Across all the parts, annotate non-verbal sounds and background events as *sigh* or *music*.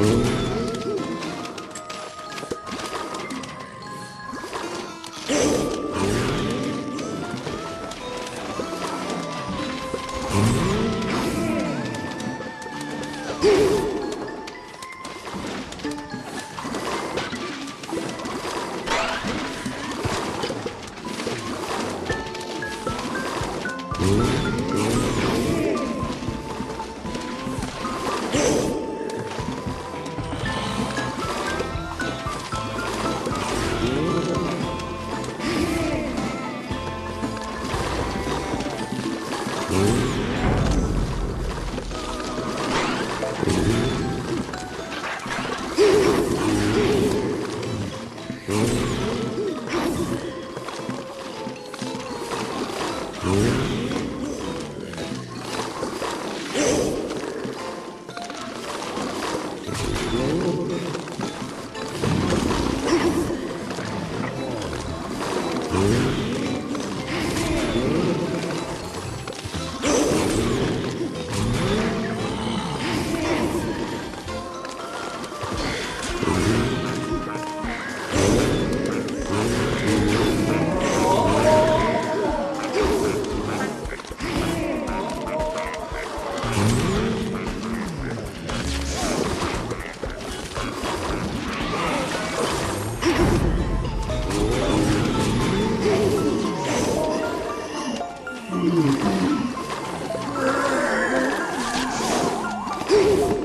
Ooh. Ooh. Ooh.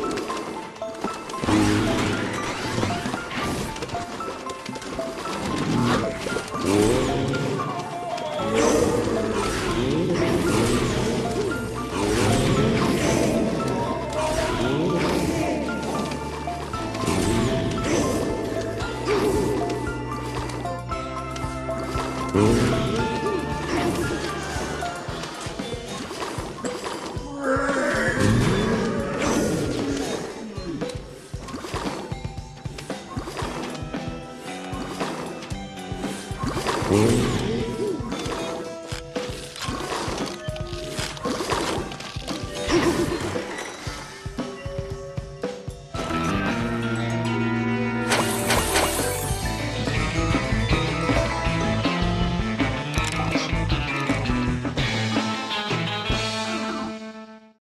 *laughs* Mm-hmm.